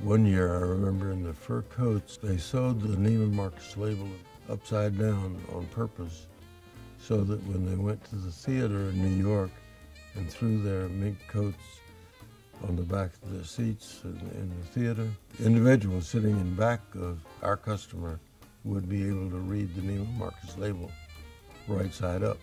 One year, I remember in the fur coats, they sewed the Neiman Marcus label upside down on purpose so that when they went to the theater in New York and threw their mink coats on the back of the seats in, in the theater, individuals sitting in back of our customer would be able to read the Neiman Marcus label right side up.